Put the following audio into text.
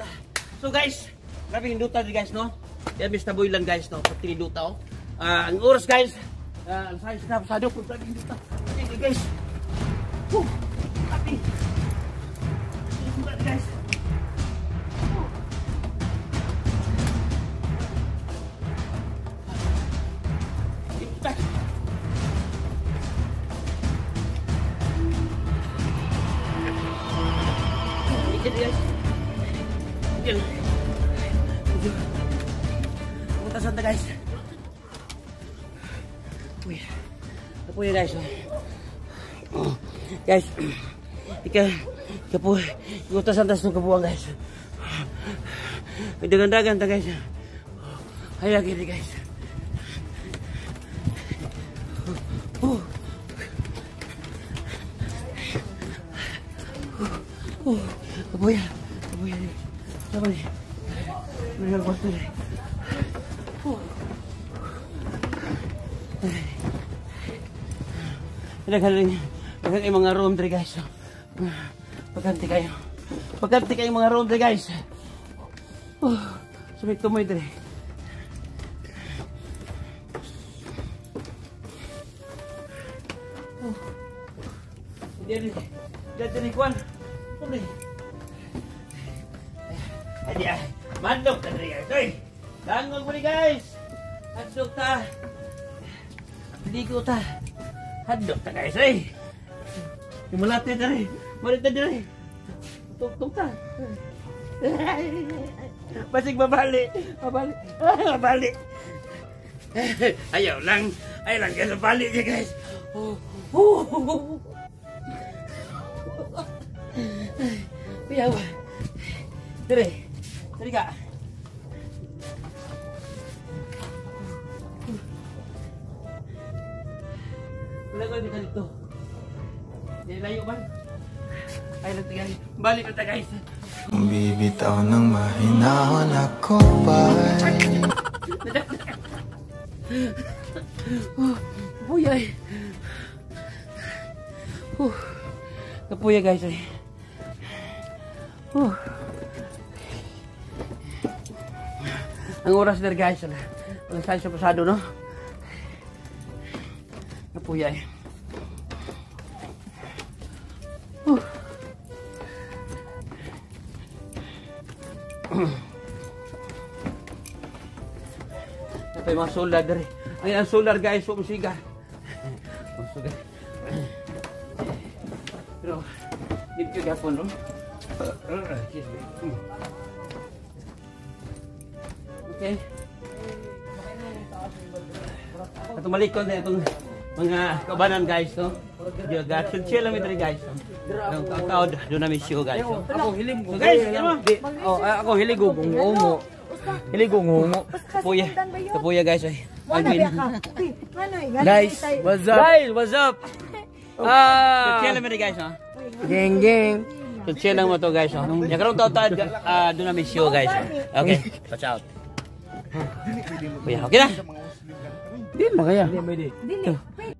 duta. So guys, grabe yung duta guys, no? Yan, Mr. Boy lang guys, no? Pati duta, oh. Ah, ang oras guys, ah, ang size na po grabe yung duta. Okay, guys. Woo! Duta, guys. Ikit. Medyo. Pumunta Santa guys. Uy. Po yun guys. Oh. Guys. Ika. Ika po. Pumunta Santa sa kabuang guys. May dagan-dagan ta guys. Hayag ini guys. Oh. Oh, kabuya. Kabuya. Sama ni. Mendengar bos ni. Oh. Ada kali ada kali mga room dre guys. Pagkanti kayo. Pagkanti kayo mga room dre guys. Oh, sumit tumoy dre. Oh. Jadi, jadi ni kuan. Ano eh? Adi ah, mandok diri guys. Oy, dangon mo guys. Hadlok ta. Ligo ta. Hadlok ta guys, oy. Imulate diri. Marit ta diri. Tuk-tuk ta. Basig babali. Babali. Babali. Ayaw lang. Ayaw lang kayo bali niya guys. Oh. Oh. Kuya, Dire. Dire ka. Wala ko ka dito. Layo man. Ay, nagtigan. Balik na ta guys. Bibitaw ng mahinahon ako ba'y Oh, Puyay. Oh, kapuya guys eh. Oh. Ang oras na guys, wala. Walang saan siya pasado, no? Kapuya eh. Oh. Ito yung mga solar. Ay, ang solar guys, sumsiga. Sumsiga. Pero, dito yung gapon, no? Excuse me. Okay. At malikon na itong mga kabanan guys, no? Diyo, guys. Chill lang ito guys. Ang kakao, doon namin siyo guys. no? Ako hilim ko. So, guys, ano? Oh, ay, ako hilig ko kung ungo. Hilig ko ungo. Kapuya. Kapuya guys, ay. Alvin. Guys, what's up? Guys, what's up? Ah, Chill lang ito guys, no? geng geng. So, chill lang mo to guys, no? Yung karong tao tayo, ah, doon namin siyo guys. no? Okay, watch out. Kuya, okay na? Di makaya. Dili.